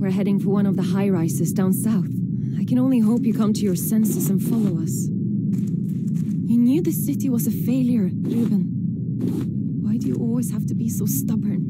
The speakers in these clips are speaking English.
We're heading for one of the high rises down south. I can only hope you come to your senses and follow us. You knew the city was a failure, Ruben. Why do you always have to be so stubborn?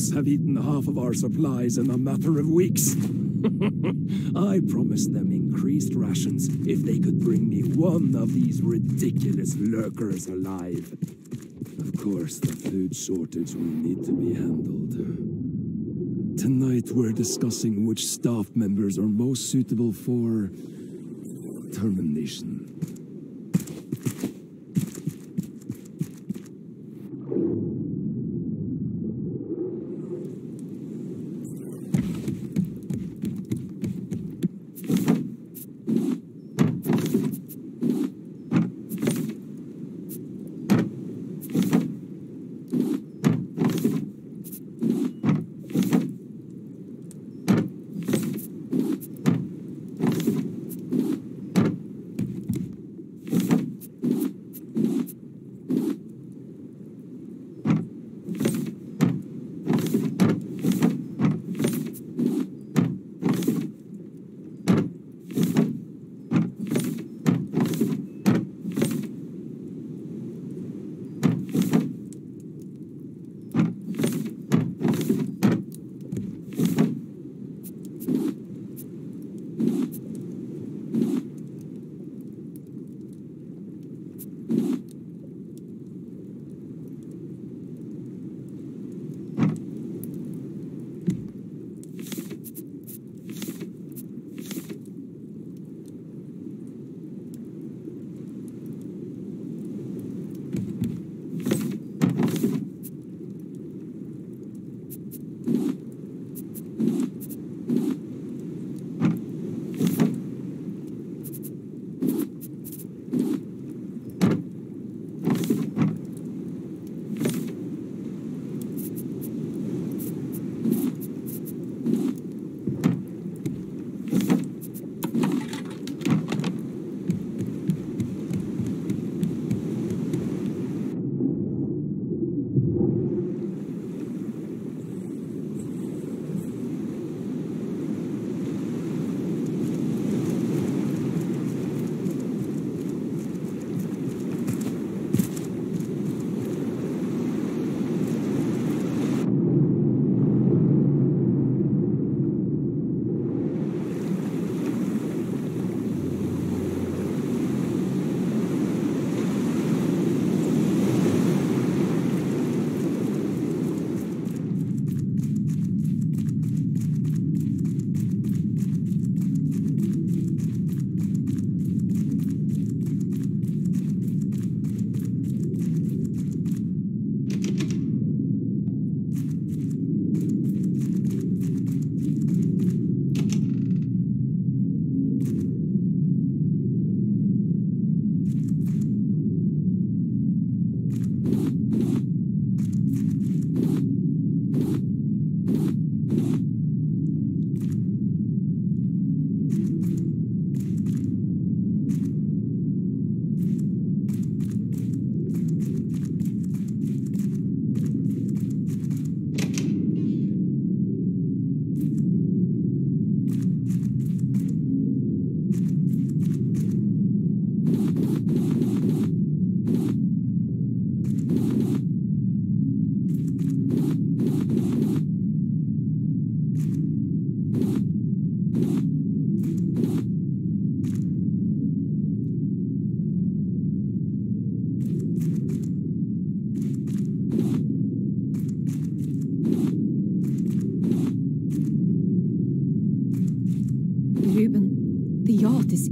Rats have eaten half of our supplies in a matter of weeks. I promised them increased rations if they could bring me one of these ridiculous lurkers alive. Of course, the food shortage will need to be handled. Tonight, we're discussing which staff members are most suitable for termination.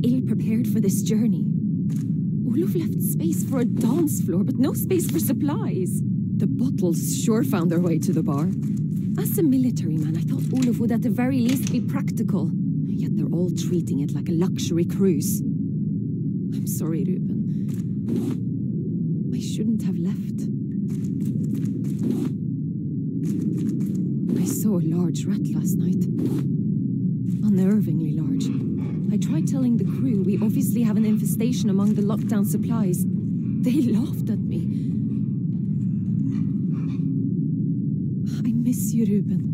Ill prepared for this journey. Olaf left space for a dance floor, but no space for supplies. The bottles sure found their way to the bar. As a military man, I thought Olaf would at the very least be practical. Yet they're all treating it like a luxury cruise. I'm sorry, Ruben. I shouldn't have left. I saw a large rat last night. Unnervingly large. Tried telling the crew we obviously have an infestation among the lockdown supplies. They laughed at me. I miss you, Ruben.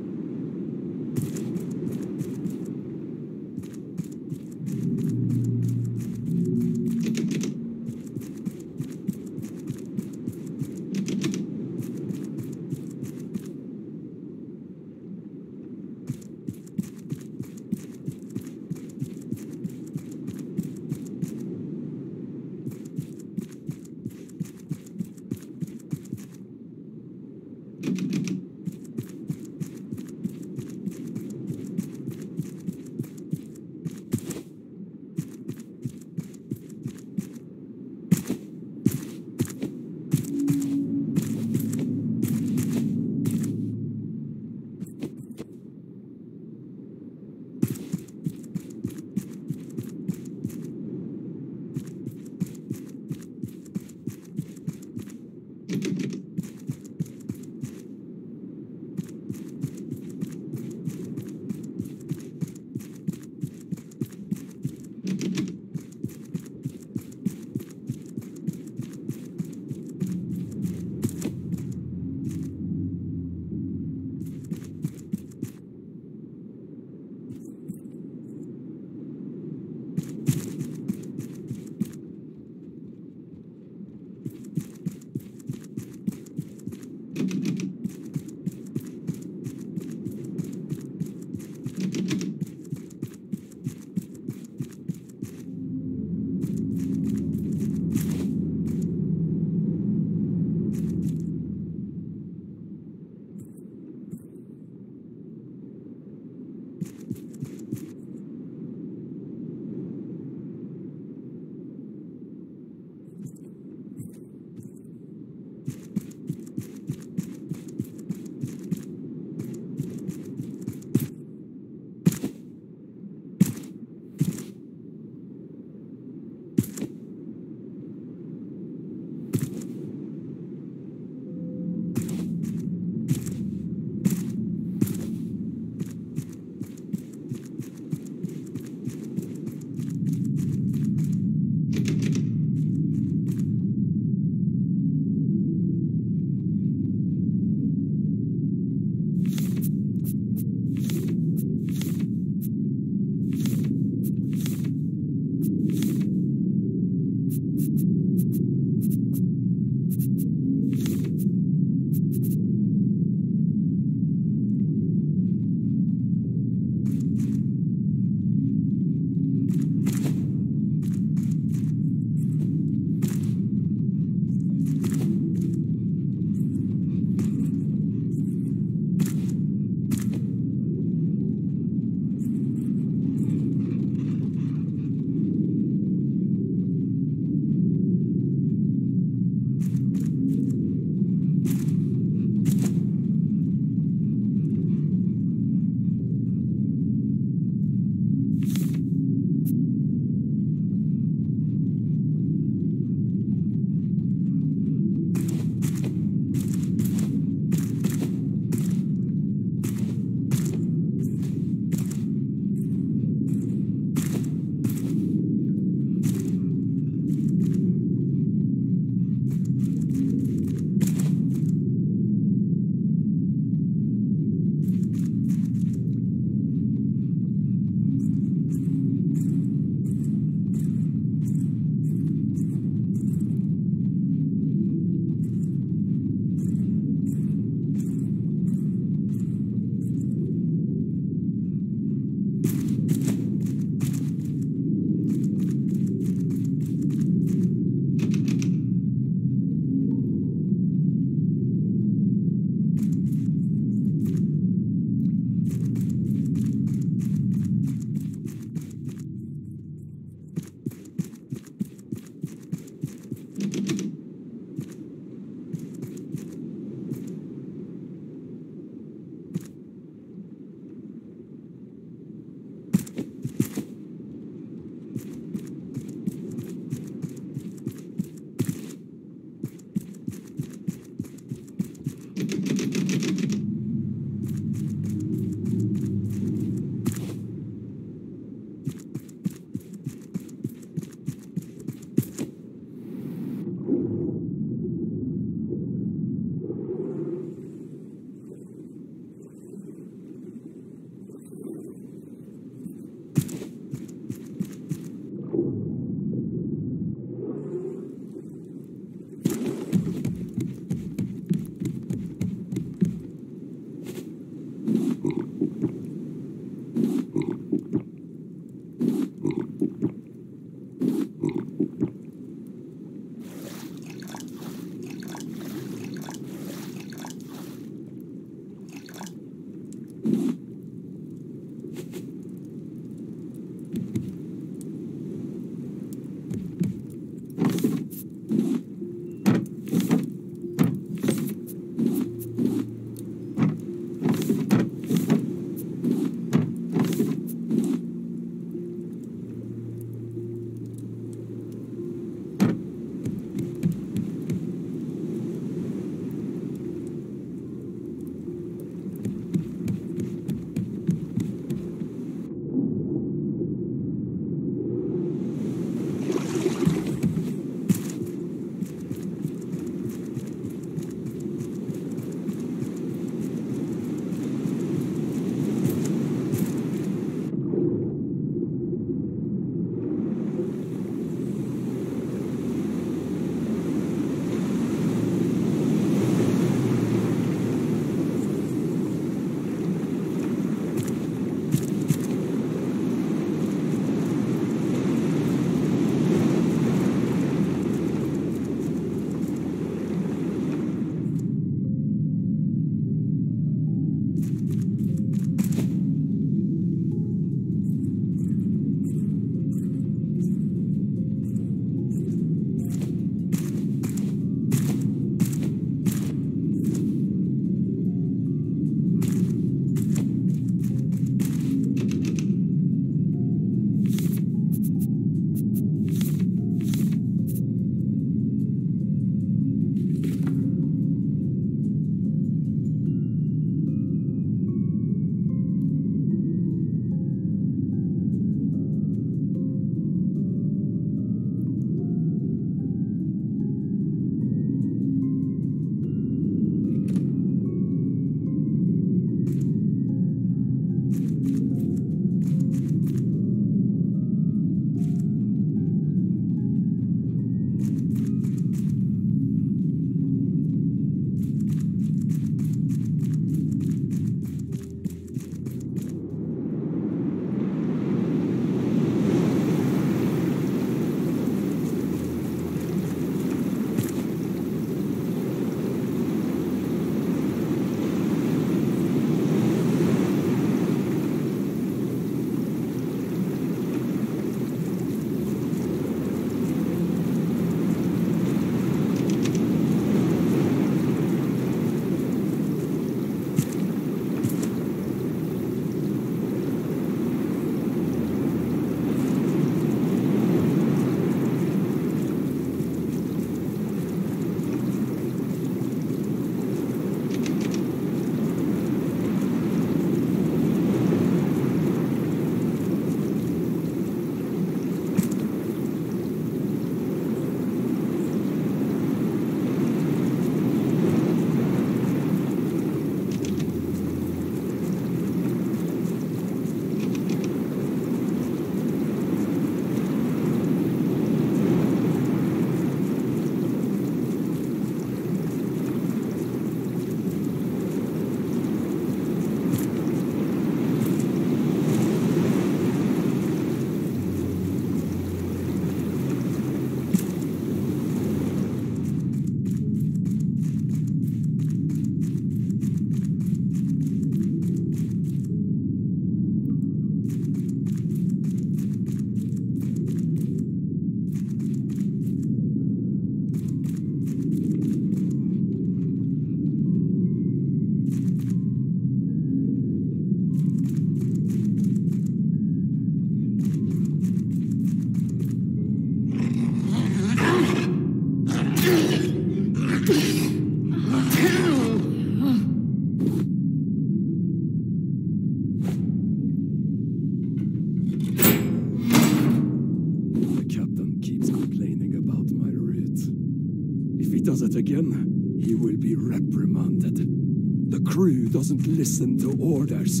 Listen to orders.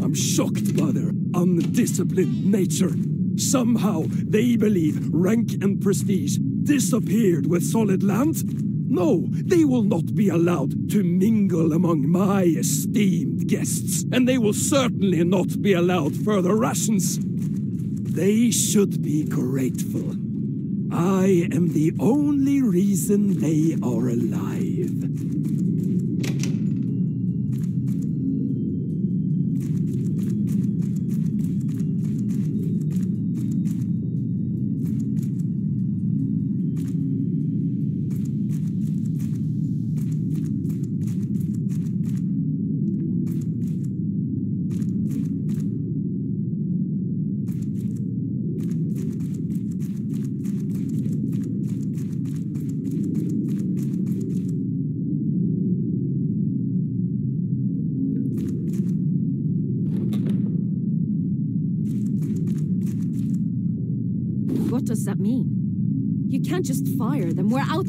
I'm shocked by their undisciplined nature. Somehow they believe rank and prestige disappeared with solid land. No, they will not be allowed to mingle among my esteemed guests, and they will certainly not be allowed further rations. They should be grateful. I am the only reason they are alive.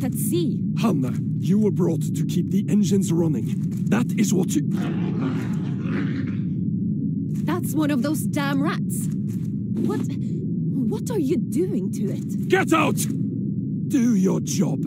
Out at sea. Hanna, you were brought to keep the engines running. That is what you. That's one of those damn rats. What... What are you doing to it? Get out! Do your job.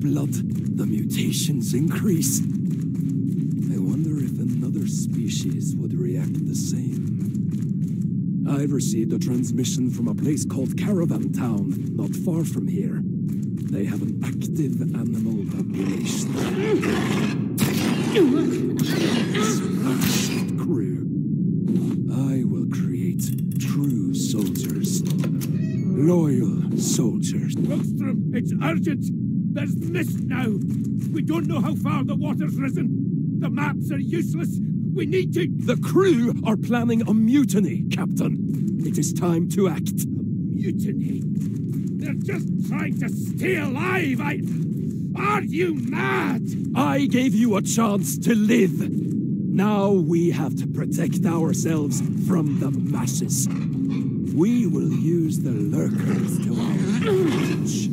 Blood, the mutations increase. I wonder if another species would react the same. I've received a transmission from a place called Caravan Town, not far from here. They have an active animal population. Crew. I will create true soldiers. Loyal soldiers. Wilstrom, it's urgent! There's mist now! We don't know how far the water's risen! The maps are useless! We need to... The crew are planning a mutiny, Captain. It is time to act. A mutiny? They're just trying to stay alive! I... Are you mad? I gave you a chance to live. Now we have to protect ourselves from the masses. We will use the lurkers to our advantage.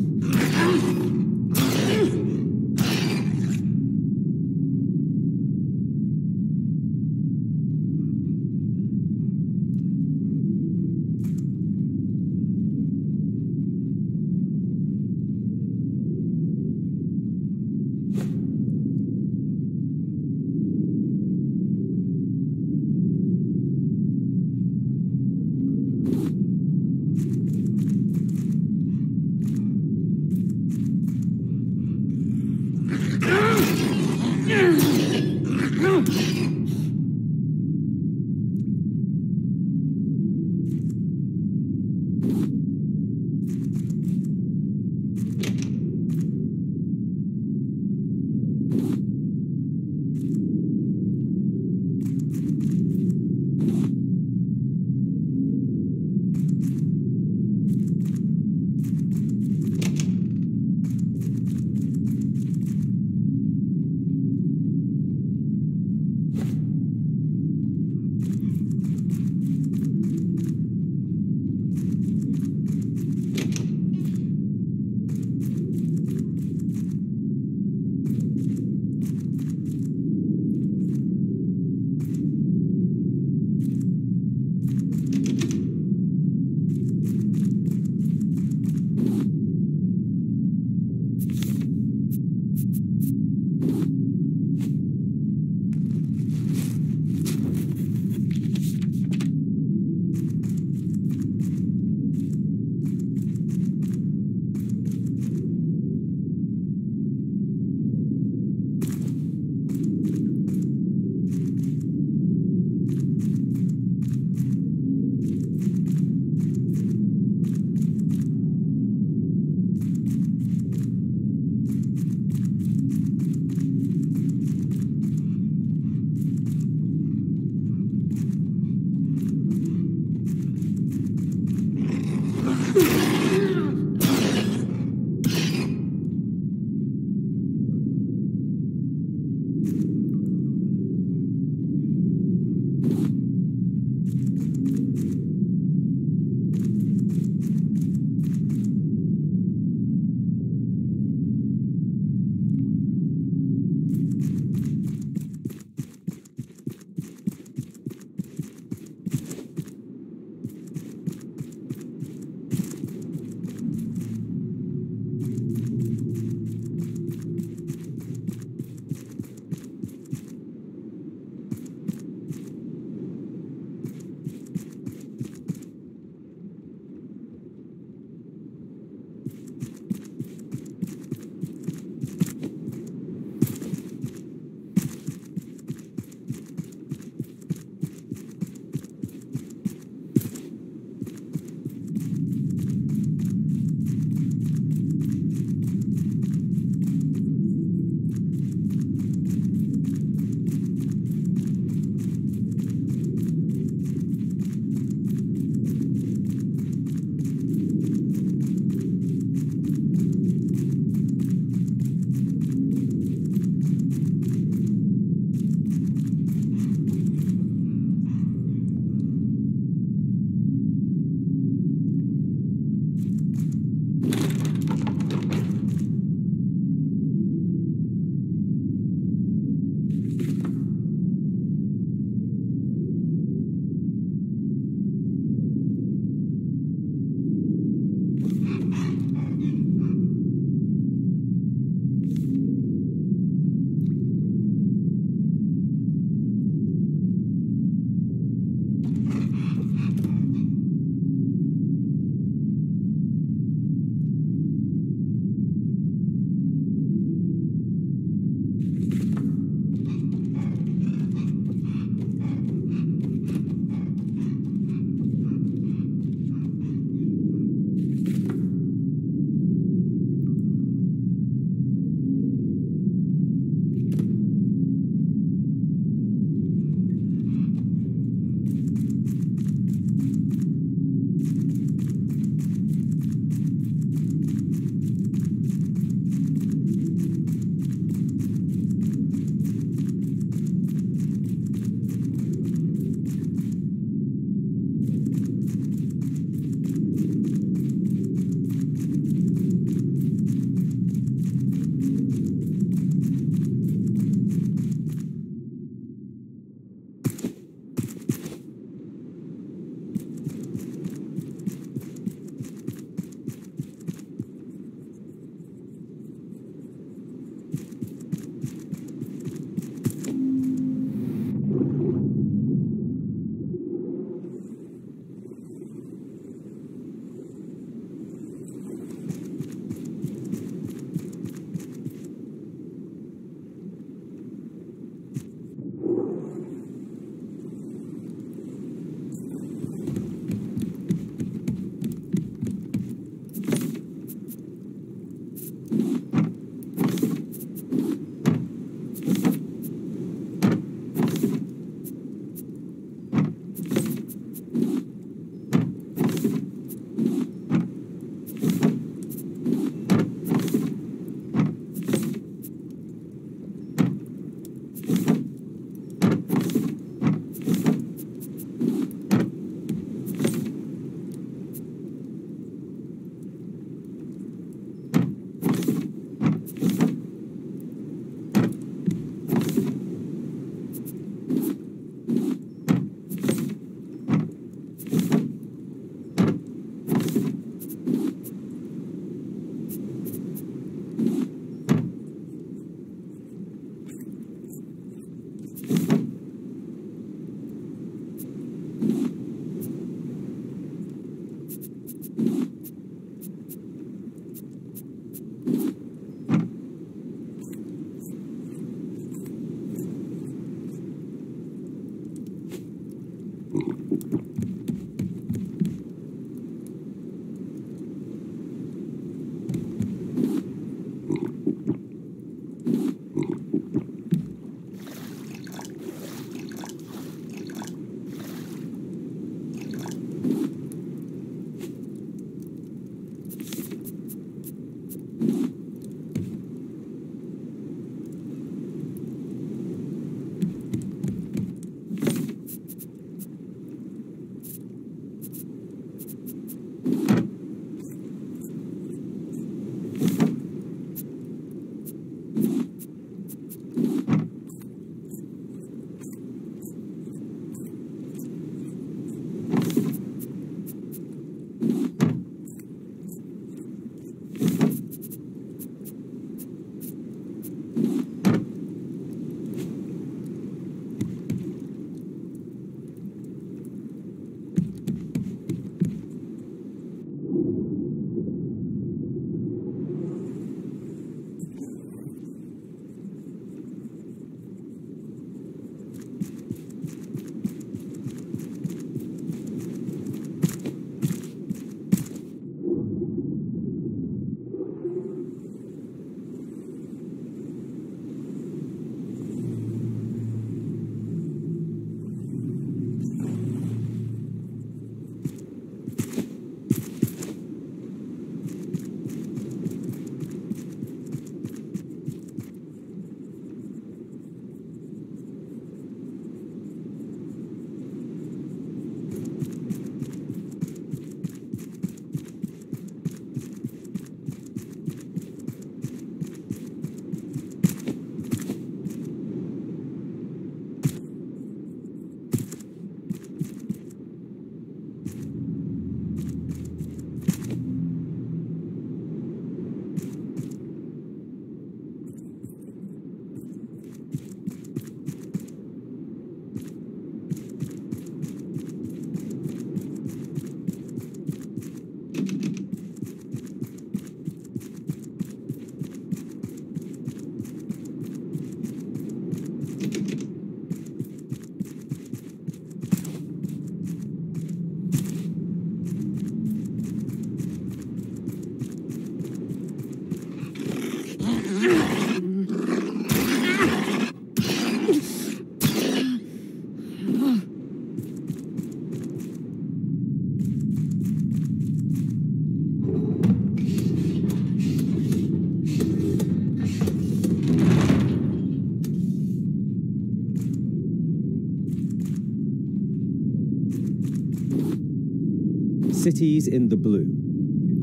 Cities in the Blue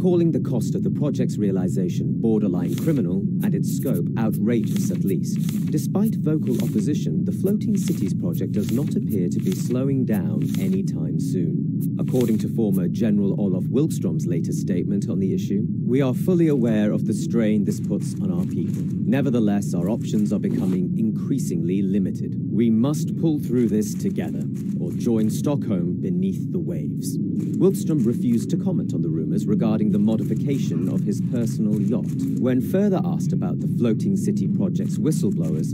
calling the cost of the project's realization borderline criminal and its scope outrageous at least. Despite vocal opposition, the Floating Cities project does not appear to be slowing down anytime soon. According to former General Olaf Wilkstrom's latest statement on the issue, we are fully aware of the strain this puts on our people. Nevertheless, our options are becoming increasingly limited. We must pull through this together, or join Stockholm beneath the waves. Wilkstrom refused to comment on the rumors regarding the modification of his personal yacht. When further asked about the Floating City Project's whistleblowers,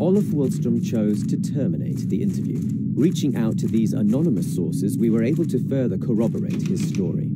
Olaf Wilkstrom chose to terminate the interview. Reaching out to these anonymous sources, we were able to further corroborate his story.